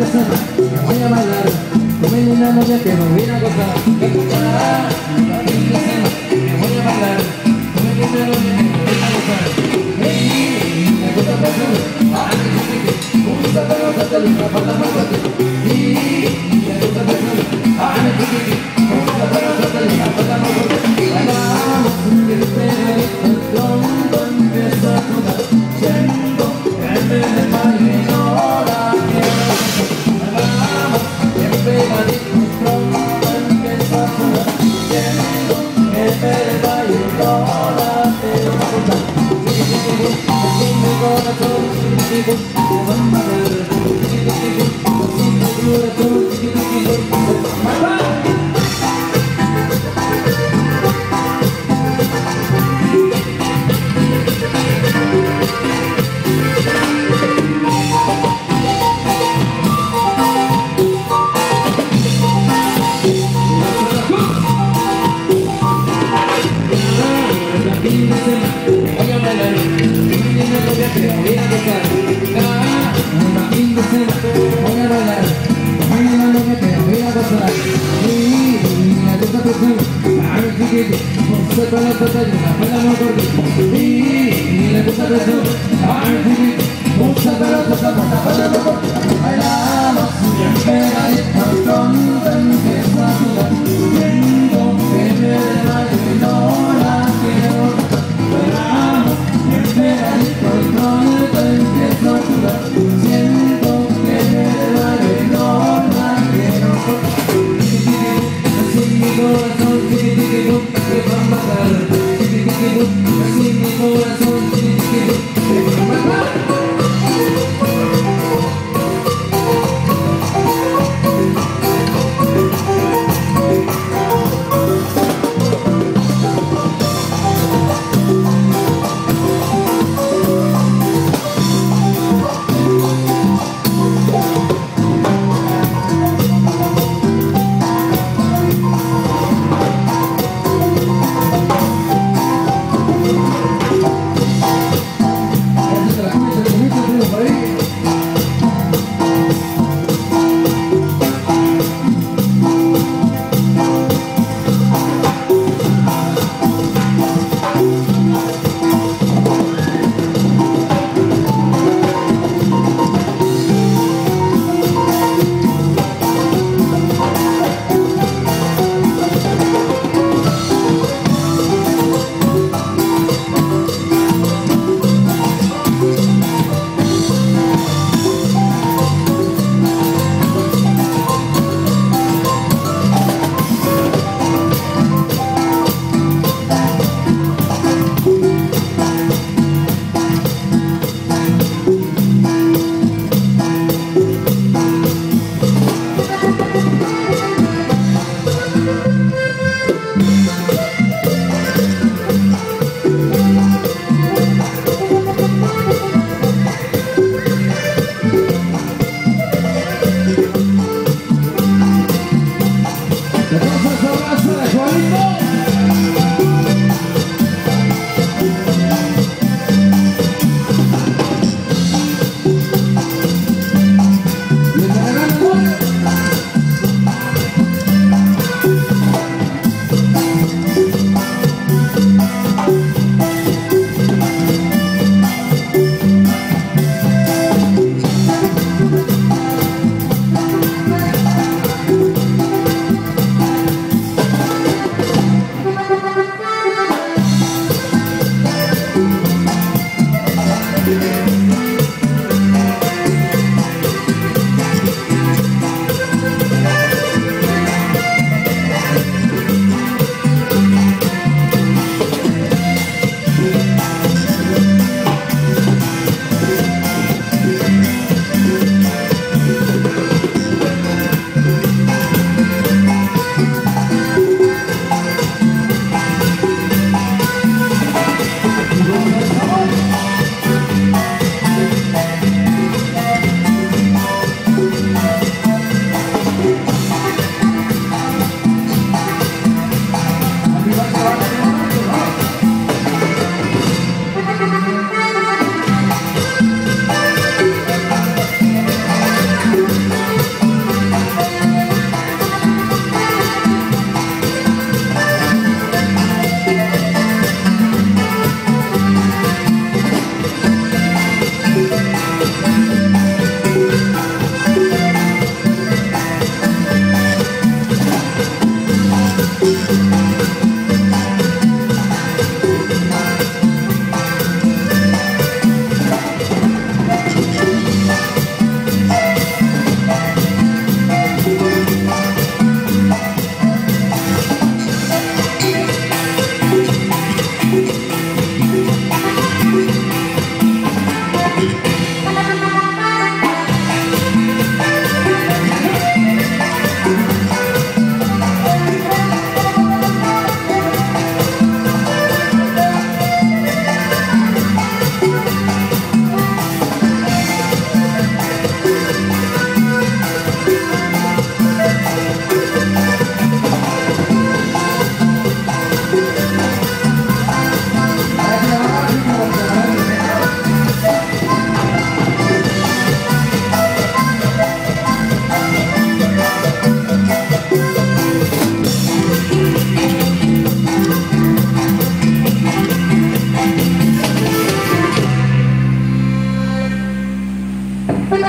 出すの謝られごめんねなのじゃけどみなこさんから何にの謝られごめんねなのじゃけどみなこさん。people, even para poder para no dormir y le gusta eso al vivir gusta para poder para no dormir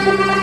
Yeah.